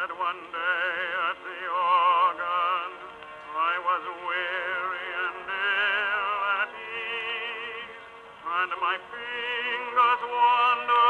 said one day at the organ, I was weary and ill at ease, and my fingers wandered.